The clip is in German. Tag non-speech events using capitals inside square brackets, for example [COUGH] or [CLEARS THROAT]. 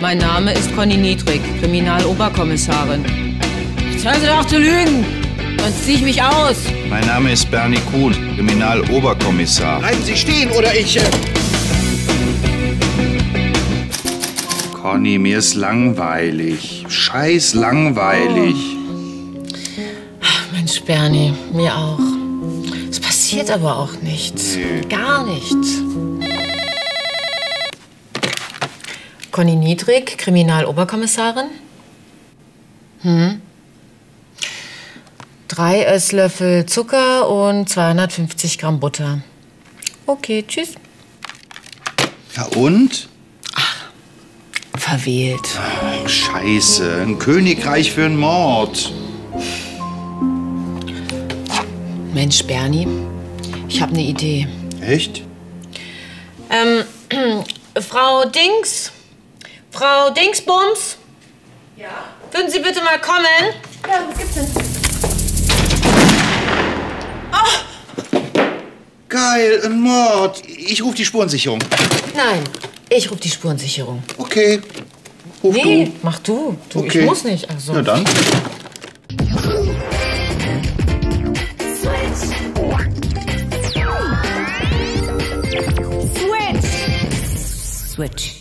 Mein Name ist Conny Niedrig, Kriminaloberkommissarin. Jetzt hören Sie doch zu lügen, sonst zieh ich mich aus. Mein Name ist Bernie Kuhn, Kriminaloberkommissar. Bleiben Sie stehen oder ich... Äh Conny, mir ist langweilig. Scheiß langweilig. Ach, Mensch, Bernie, mir auch. Es passiert aber auch nichts. Nee. Gar nichts. Conny Niedrig, Kriminaloberkommissarin. Hm. Drei Esslöffel Zucker und 250 Gramm Butter. Okay, tschüss. Ja und? Verwählt. Scheiße, ein Königreich für einen Mord. Mensch, Bernie, ich habe eine Idee. Echt? Ähm, [CLEARS THROAT] Frau Dings? Frau Dingsbums? Ja? Würden Sie bitte mal kommen? Ja, was gibt's denn? Geil, ein Mord. Ich rufe die Spurensicherung. Nein, ich rufe die Spurensicherung. Okay. Ruf Nee, mach du. du Okay. Ich muss nicht. Also. du. Na dann. Switch.